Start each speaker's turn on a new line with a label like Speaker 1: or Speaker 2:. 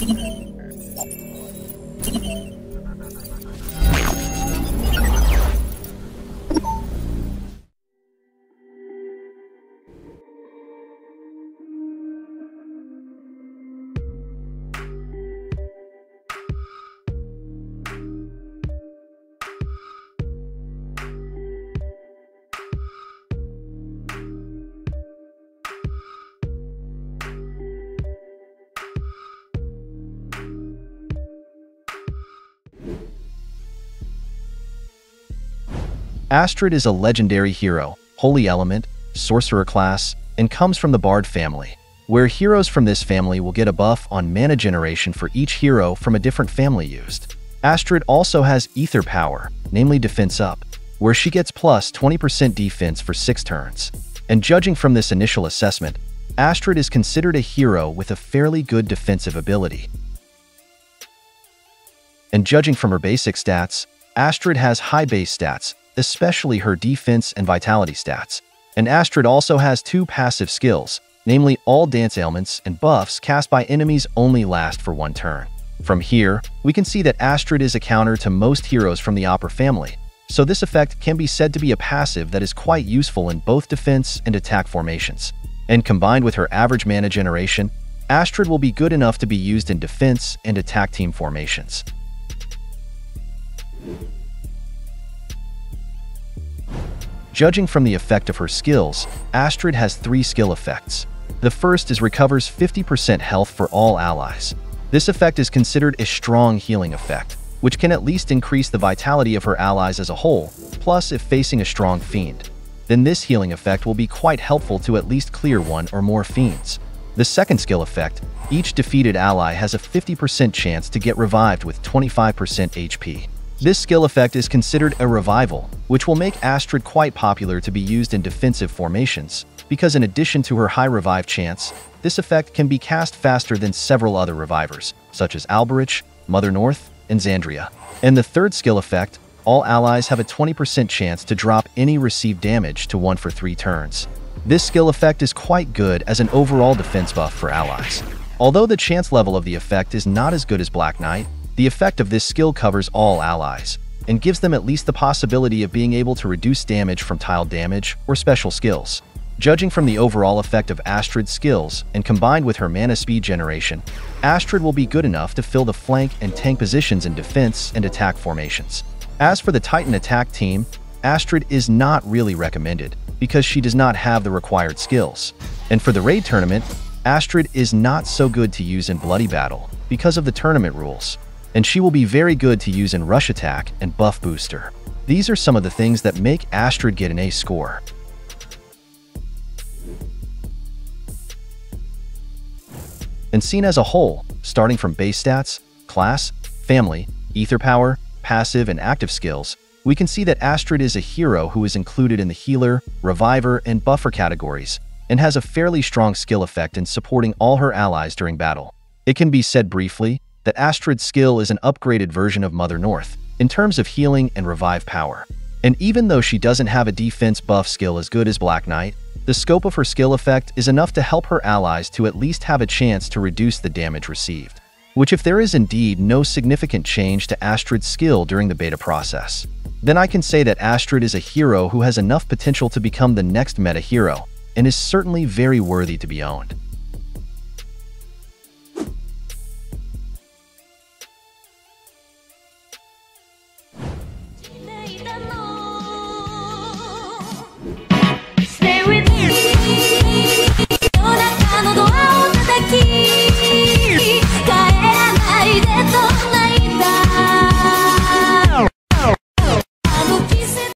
Speaker 1: Thank you. Astrid is a legendary hero, holy element, sorcerer class, and comes from the Bard family, where heroes from this family will get a buff on mana generation for each hero from a different family used. Astrid also has Aether power, namely defense up, where she gets plus 20% defense for 6 turns. And judging from this initial assessment, Astrid is considered a hero with a fairly good defensive ability. And judging from her basic stats, Astrid has high base stats, especially her defense and vitality stats. And Astrid also has two passive skills, namely all dance ailments and buffs cast by enemies only last for one turn. From here, we can see that Astrid is a counter to most heroes from the Opera family, so this effect can be said to be a passive that is quite useful in both defense and attack formations. And combined with her average mana generation, Astrid will be good enough to be used in defense and attack team formations. Judging from the effect of her skills, Astrid has three skill effects. The first is recovers 50% health for all allies. This effect is considered a strong healing effect, which can at least increase the vitality of her allies as a whole, plus if facing a strong fiend. Then this healing effect will be quite helpful to at least clear one or more fiends. The second skill effect, each defeated ally has a 50% chance to get revived with 25% HP. This skill effect is considered a revival, which will make Astrid quite popular to be used in defensive formations, because in addition to her high revive chance, this effect can be cast faster than several other revivers, such as Alberich, Mother North, and Xandria. And the third skill effect, all allies have a 20% chance to drop any received damage to 1 for 3 turns. This skill effect is quite good as an overall defense buff for allies. Although the chance level of the effect is not as good as Black Knight, the effect of this skill covers all allies, and gives them at least the possibility of being able to reduce damage from tile damage or special skills. Judging from the overall effect of Astrid's skills and combined with her mana speed generation, Astrid will be good enough to fill the flank and tank positions in defense and attack formations. As for the Titan attack team, Astrid is not really recommended because she does not have the required skills. And for the raid tournament, Astrid is not so good to use in Bloody Battle because of the tournament rules and she will be very good to use in Rush Attack and Buff Booster. These are some of the things that make Astrid get an A score. And seen as a whole, starting from base stats, class, family, Aether power, passive, and active skills, we can see that Astrid is a hero who is included in the healer, reviver, and buffer categories, and has a fairly strong skill effect in supporting all her allies during battle. It can be said briefly that Astrid's skill is an upgraded version of Mother North in terms of healing and revive power. And even though she doesn't have a defense buff skill as good as Black Knight, the scope of her skill effect is enough to help her allies to at least have a chance to reduce the damage received. Which if there is indeed no significant change to Astrid's skill during the beta process, then I can say that Astrid is a hero who has enough potential to become the next meta hero, and is certainly very worthy to be owned.